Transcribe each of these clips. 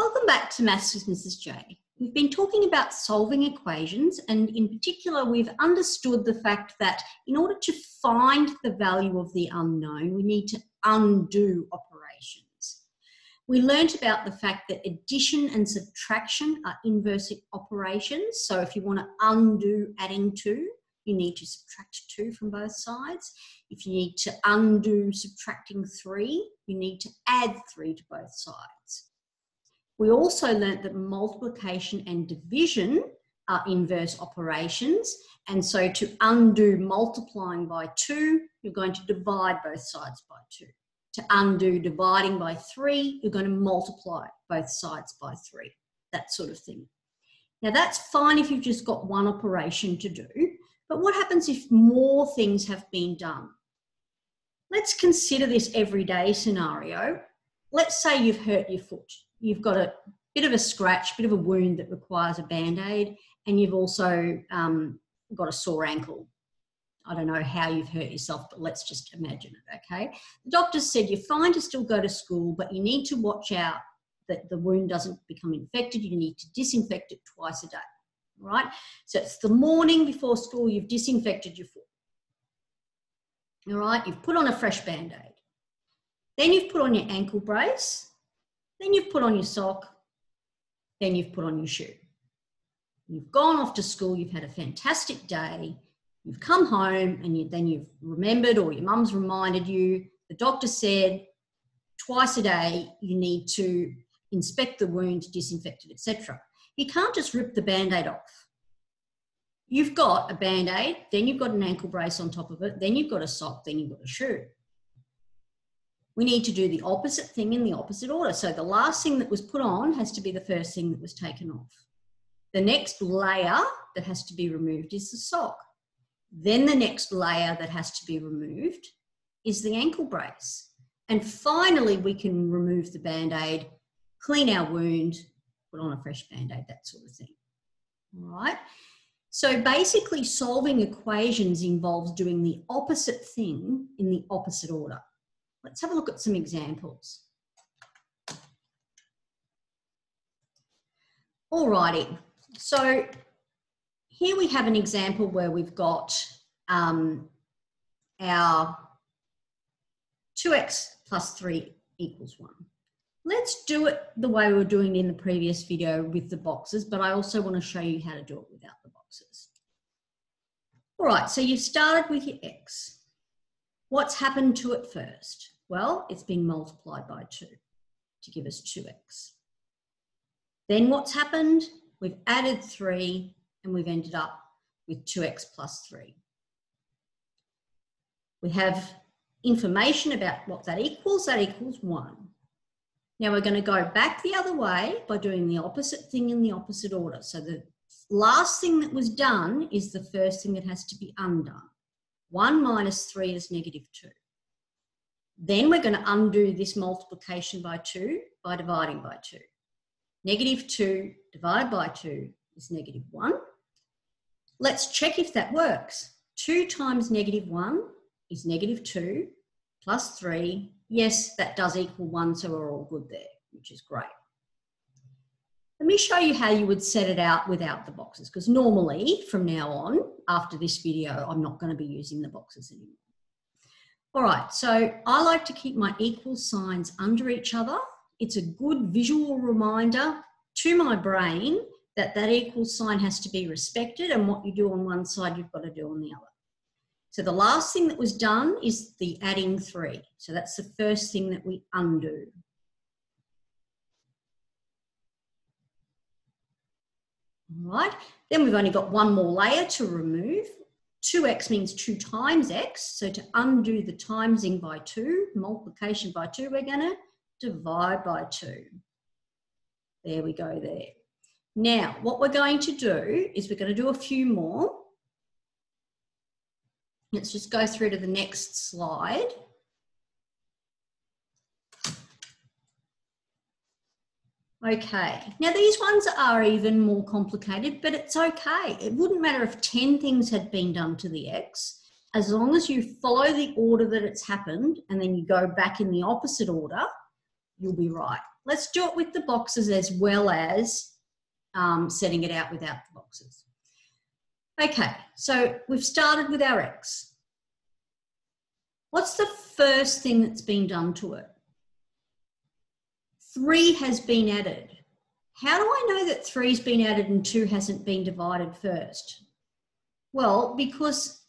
Welcome back to Maths with Mrs. J. We've been talking about solving equations, and in particular, we've understood the fact that in order to find the value of the unknown, we need to undo operations. We learnt about the fact that addition and subtraction are inverse operations. So if you want to undo adding 2, you need to subtract 2 from both sides. If you need to undo subtracting 3, you need to add 3 to both sides. We also learnt that multiplication and division are inverse operations. And so to undo multiplying by 2, you're going to divide both sides by 2. To undo dividing by 3, you're going to multiply both sides by 3. That sort of thing. Now that's fine if you've just got one operation to do, but what happens if more things have been done? Let's consider this everyday scenario. Let's say you've hurt your foot you've got a bit of a scratch, bit of a wound that requires a band aid, and you've also um, got a sore ankle. I don't know how you've hurt yourself, but let's just imagine it, okay? The doctor said you're fine to still go to school, but you need to watch out that the wound doesn't become infected. You need to disinfect it twice a day, right? So it's the morning before school, you've disinfected your foot. All right, you've put on a fresh band aid. Then you've put on your ankle brace then you've put on your sock. Then you've put on your shoe. You've gone off to school. You've had a fantastic day. You've come home and you, then you've remembered, or your mum's reminded you. The doctor said twice a day you need to inspect the wound, disinfect it, etc. You can't just rip the band aid off. You've got a band aid, then you've got an ankle brace on top of it, then you've got a sock, then you've got a shoe we need to do the opposite thing in the opposite order. So the last thing that was put on has to be the first thing that was taken off. The next layer that has to be removed is the sock. Then the next layer that has to be removed is the ankle brace. And finally, we can remove the band aid, clean our wound, put on a fresh band aid, that sort of thing. All right. So basically, solving equations involves doing the opposite thing in the opposite order. Let's have a look at some examples. Alrighty, so here we have an example where we've got um, our 2x plus 3 equals 1. Let's do it the way we were doing in the previous video with the boxes, but I also want to show you how to do it without the boxes. All right, so you've started with your x. What's happened to it first? Well, it's been multiplied by 2 to give us 2x. Then what's happened? We've added 3 and we've ended up with 2x plus 3. We have information about what that equals. That equals 1. Now we're going to go back the other way by doing the opposite thing in the opposite order. So the last thing that was done is the first thing that has to be undone. 1 minus 3 is negative 2. Then we're going to undo this multiplication by 2 by dividing by 2. Negative 2 divided by 2 is negative 1. Let's check if that works. 2 times negative 1 is negative 2 plus 3. Yes, that does equal 1, so we're all good there, which is great. Let me show you how you would set it out without the boxes, because normally from now on, after this video, I'm not going to be using the boxes anymore. All right, so I like to keep my equal signs under each other. It's a good visual reminder to my brain that that equal sign has to be respected and what you do on one side, you've got to do on the other. So the last thing that was done is the adding three. So that's the first thing that we undo. All right, then we've only got one more layer to remove. 2x means 2 times x. So to undo the timesing by 2, multiplication by 2, we're going to divide by 2. There we go there. Now, what we're going to do is we're going to do a few more. Let's just go through to the next slide. Okay, now these ones are even more complicated, but it's okay. It wouldn't matter if 10 things had been done to the X, as long as you follow the order that it's happened and then you go back in the opposite order, you'll be right. let's do it with the boxes as well as um, setting it out without the boxes. Okay, so we've started with our x. What's the first thing that's been done to it? Three has been added. How do I know that three's been added and two hasn't been divided first? Well, because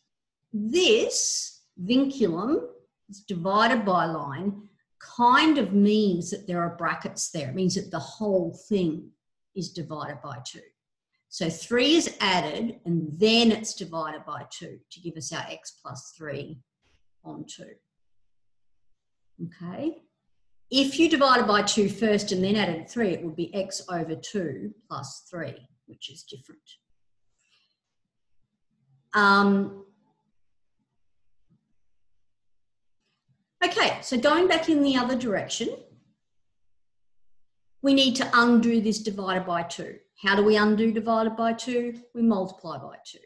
this vinculum is divided by line kind of means that there are brackets there. It means that the whole thing is divided by two. So three is added and then it's divided by two to give us our x plus three on two. Okay. If you divided by two first and then added three, it would be x over two plus three, which is different. Um, okay, so going back in the other direction, we need to undo this divided by 2. How do we undo divided by 2? We multiply by 2.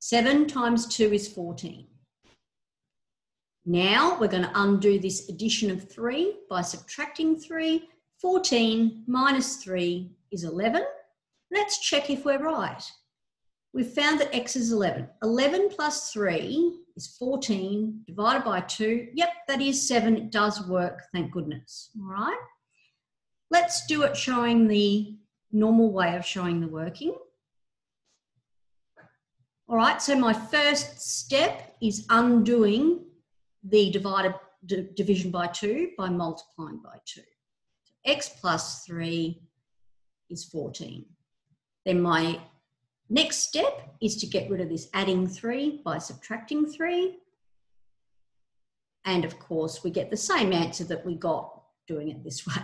7 times 2 is 14. Now we're going to undo this addition of 3 by subtracting 3. 14 minus 3 is 11. Let's check if we're right. We've found that x is 11. 11 plus 3 is 14 divided by 2. Yep, that is 7. It does work, thank goodness. All right. Let's do it showing the normal way of showing the working. All right, so my first step is undoing the divided division by 2 by multiplying by 2. So x plus 3 is 14. Then my next step is to get rid of this adding 3 by subtracting 3. And of course, we get the same answer that we got doing it this way.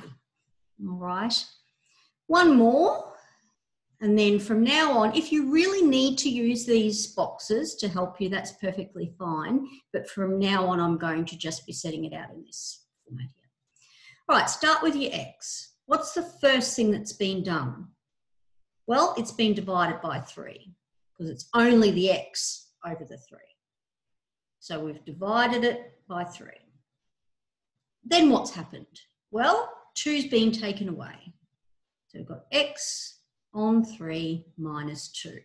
All right. One more. And then from now on, if you really need to use these boxes to help you, that's perfectly fine. But from now on, I'm going to just be setting it out in this format here. All right, start with your X. What's the first thing that's been done? Well, it's been divided by three because it's only the X over the three. So we've divided it by three. Then what's happened? Well, 2's been taken away. So we've got x on 3 minus 2.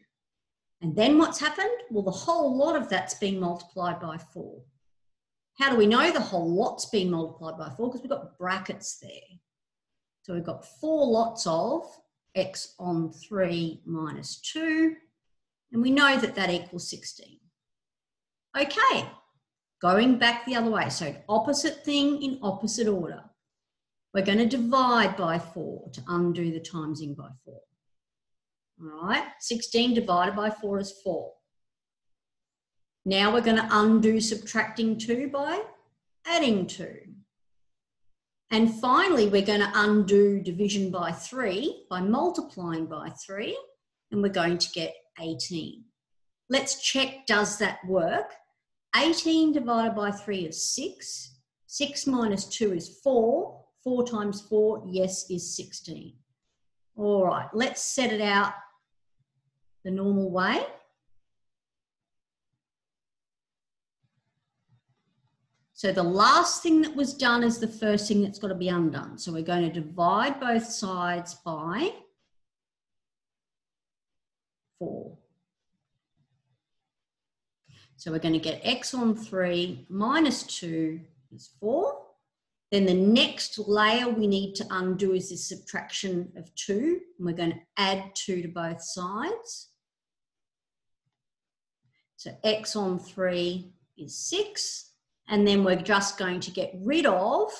And then what's happened? Well, the whole lot of that's been multiplied by 4. How do we know the whole lot's been multiplied by 4? Because we've got brackets there. So we've got four lots of x on 3 minus 2. And we know that that equals 16. Okay, going back the other way. So opposite thing in opposite order. We're going to divide by 4 to undo the timesing by 4. All right, 16 divided by 4 is 4. Now we're going to undo subtracting 2 by adding 2. And finally, we're going to undo division by 3 by multiplying by 3, and we're going to get 18. Let's check, does that work? 18 divided by 3 is 6. 6 minus 2 is 4. 4 times 4, yes, is 16. All right, let's set it out the normal way. So the last thing that was done is the first thing that's got to be undone. So we're going to divide both sides by 4. So we're going to get x on 3 minus 2 is 4. Then the next layer we need to undo is this subtraction of 2. And we're going to add 2 to both sides. So x on 3 is 6. And then we're just going to get rid of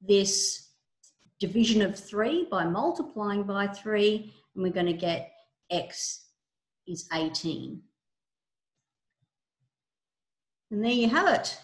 this division of 3 by multiplying by 3. And we're going to get x is 18. And there you have it.